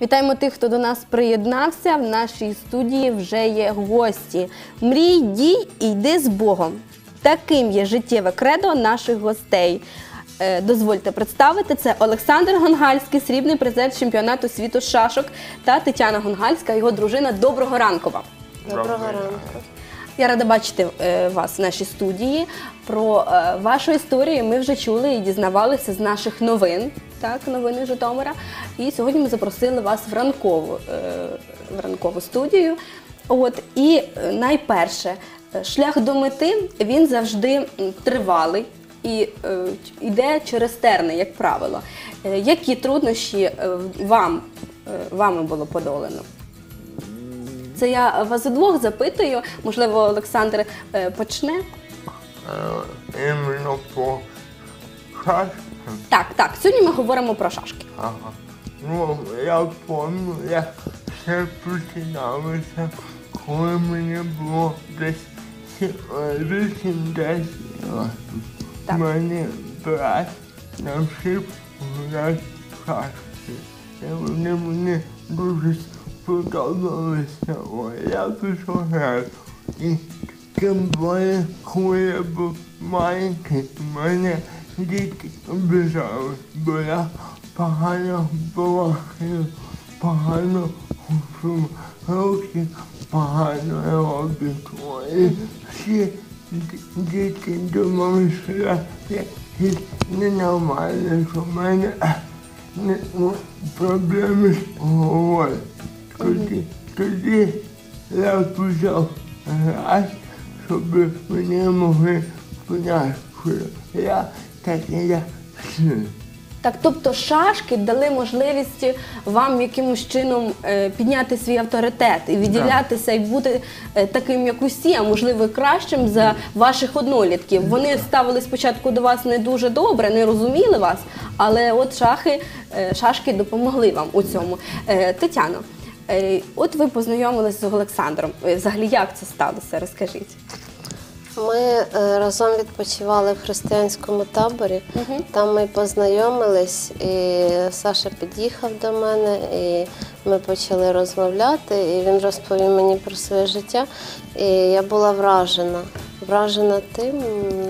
Вітаємо тих, хто до нас приєднався. В нашій студії вже є гості. Мрій, дій і йди з Богом. Таким є життєве кредо наших гостей. Е, Дозвольте представити це Олександр Гонгальський, срібний призер чемпіонату світу шашок та Тетяна Гонгальська, його дружина. Доброго ранку вам. Доброго ранку. Я рада бачити е, вас в нашій студії. Про е, вашу історію ми вже чули і дізнавалися з наших новин. Так, новини Житомира. І сьогодні ми запросили вас в ранкову, е, в ранкову студію. От і е, найперше, е, шлях до мети він завжди тривалий і е, йде через терни, як правило. Е, які труднощі е, вам, е, вами було подолано? Це я вас удвох запитую. Можливо, Олександр почне. Е, Іменно по шашкам. Так, так. Сьогодні ми говоримо про шашки. Ага. Ну, я пам'ятаю, як все починалося, коли мені було десь 8-10 років. Так. Мене брат навчив грати в шашки. І вони мені дуже сподобалися. О, я пішов грати. І тим більше, коли я був маленький, мене діти обіжали, бо я погано балакаю, погано хожу, руки погано роблять. І всі ді- діти думали, що я якийсь ненормальний, що в мене не- ну, я щоб мені могли що я такий, як всі. Так, тобто шашки дали можливість вам якимось чином е, підняти свій авторитет і відділятися і бути е, таким, як усі, а можливо кращим за ваших однолітків. Вони ставили спочатку до вас не дуже добре, не розуміли вас, але от шахи, е, шашки допомогли вам у цьому. Тетяно, от ви познайомилися з Олександром. Е, Взагалі, як це сталося? Розкажіть. Ми е, разом відпочивали в християнському таборі. Там ми познайомились, і Саша під'їхав до мене, і ми почали розмовляти. І він розповів мені про своє життя. І я була вражена, вражена тим,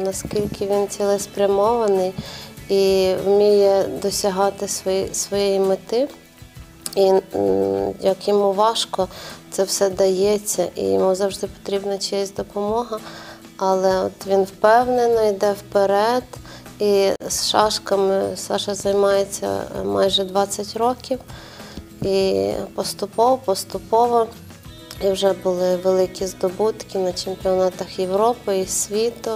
наскільки він цілеспрямований і вміє досягати свої, своєї мети. І як йому важко, це все дається, і йому завжди потрібна чиясь допомога. Але от він впевнено йде вперед. І з шашками Саша займається е, майже 20 років. І поступово, поступово. І вже були великі здобутки на чемпіонатах Європи і світу.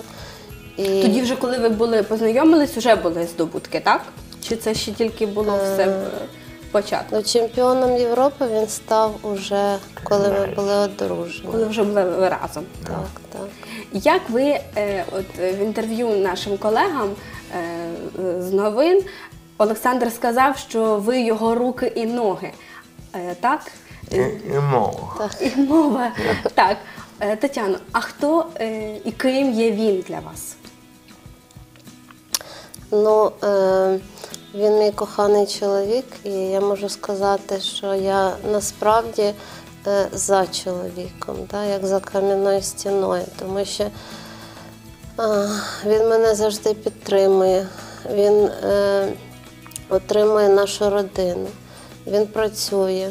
І... Тоді, вже коли ви були познайомились, вже були здобутки, так? Чи це ще тільки було все в початку? Ну, чемпіоном Європи він став уже, коли ми були одружені. Коли вже були ви разом. Так, так. Як ви е, от, е, в інтерв'ю нашим колегам е, з новин Олександр сказав, що ви його руки і ноги. Е, так? І, і мова. І мова. Так. Е, Тетяно, а хто е, і ким є він для вас? Ну, е, він мій коханий чоловік, і я можу сказати, що я насправді е, за чоловіком, да, як за кам'яною стіною, тому що він мене завжди підтримує, він е, отримує нашу родину, він працює.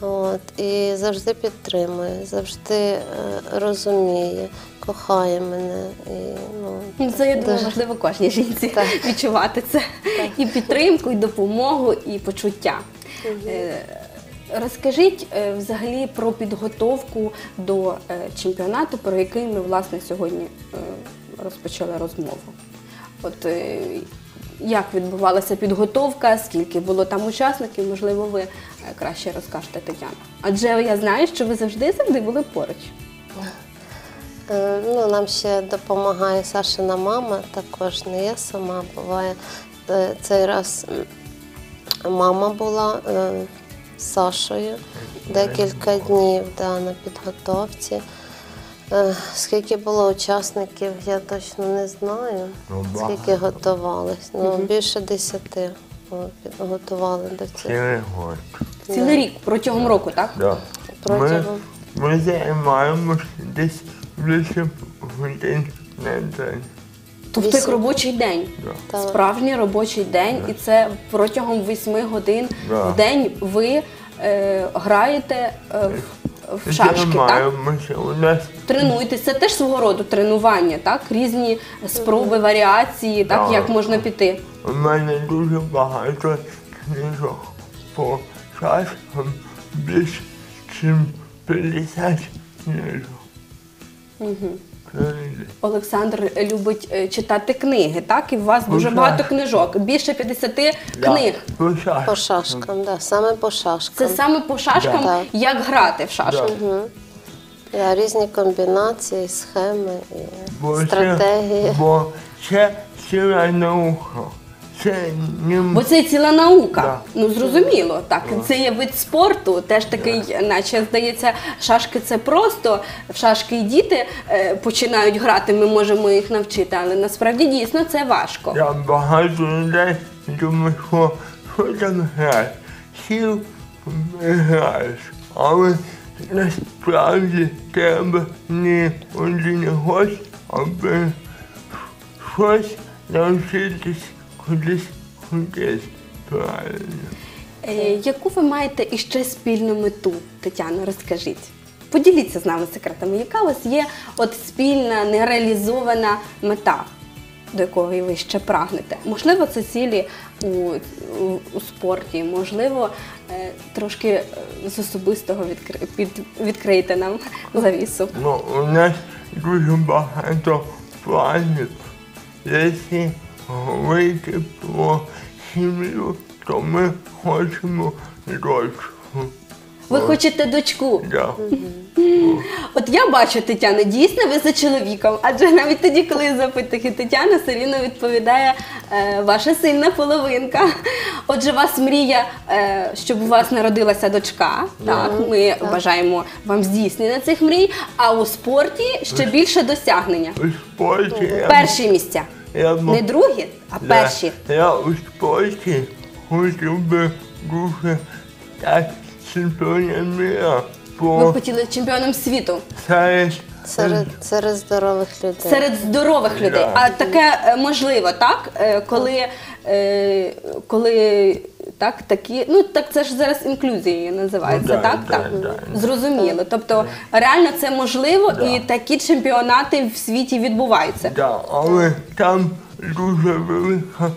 От, і завжди підтримує, завжди е, розуміє, кохає мене. І, ну, Ну, Це я думаю, Дуже. можливо кожній жінці Так. відчувати це і підтримку, і допомогу, і почуття. Е, Розкажіть е, взагалі про підготовку до чемпіонату, про який ми власне сьогодні розпочали розмову. От як відбувалася підготовка, скільки було там учасників, можливо, ви е, краще розкажете Тетяна. Адже я знаю, що ви завжди завжди були поруч. Е, Ну, нам ще допомагає Сашина мама, також не я сама буває. Е, Цей раз мама була з Сашою декілька днів да, на підготовці. Е, Скільки було учасників, я точно не знаю. Ну, Скільки готувались. Ну, більше десяти довго підготували до цього. цілий год. Цілий рік протягом року, так? Да. Ми, Протягом. ми займаємося десь 8 годин на день. Тобто як робочий день. Так. Справжній робочий день, і це протягом 8 годин Да. в день ви е, граєте е, в, шашки, так? Тренуєтесь. Це теж свого роду тренування, так? Різні спроби, варіації, так, Так. як можна піти. У мене дуже багато книжок по шашкам, більш ніж 50 книжок. Книги. Олександр любить е, читати книги, так? І у вас дуже багато книжок, більше 50 книг. По шашкам. По шашкам, да, саме по шашкам. Це саме по шашкам, Да. як грати в шашки. Да, різні комбінації, схеми і Бо це- стратегії. Бо це ціла наука. Це не Бо це ціла наука. Да. Ну зрозуміло, так. Це є вид спорту, теж такий, наче здається, шашки це просто. В шашки і діти е, починають грати, ми можемо їх навчити, але насправді дійсно це важко. Я багато людей думаю, що, що там грати. Сів граєш. Але насправді треба не один гость, аби щось навчитись кудись кудись правильно. Е, яку ви маєте іще спільну мету, Тетяно, розкажіть. Поділіться з нами секретами, яка у вас є от спільна нереалізована мета, до якої ви ще прагнете? Можливо, це цілі у, у, у спорті, можливо, е, трошки е, з особистого відкри, під, відкрийте нам завісу. Ну, у нас дуже багато планів. Говорити про сім'ю, то ми хочемо дочку. Ви хочете дочку. Да. От я бачу, Тетяна, дійсно ви за чоловіком, адже навіть тоді, коли я Тетяна, все рівно відповідає е, ваша сильна половинка. Отже, у вас мрія, е, щоб у вас народилася дочка. Так, ми бажаємо вам здійснення цих мрій, а у спорті ще більше досягнення. У спорті я, Перші місця. Я, Не другі, а да, перші. я у спорті хотів би дуже так чемпіоном міра Ви хотіли чемпіоном світу серед Серед, серед здорових людей. серед здорових людей. Да. А таке е, можливо, так? Е, Коли, е, коли так, такі, ну так це ж зараз інклюзією називається, Ну, да, так? да, так. да. Зрозуміло. Тобто реально це можливо, Да. і такі чемпіонати в світі відбуваються. Да, але там дуже велика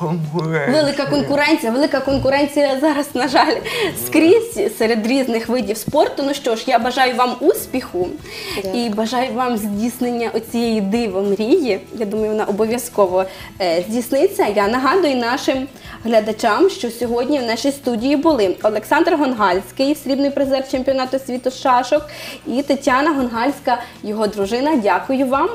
конкуренція. Велика конкуренція, велика конкуренція зараз, на жаль, скрізь серед різних видів спорту. Ну що ж, я бажаю вам успіху і бажаю вам здійснення оцієї диво мрії. Я думаю, вона обов'язково е, здійсниться. Я нагадую нашим глядачам, що сьогодні в нашій студії були Олександр Гонгальський, срібний призер чемпіонату світу з шашок, і Тетяна Гонгальська, його дружина. Дякую вам.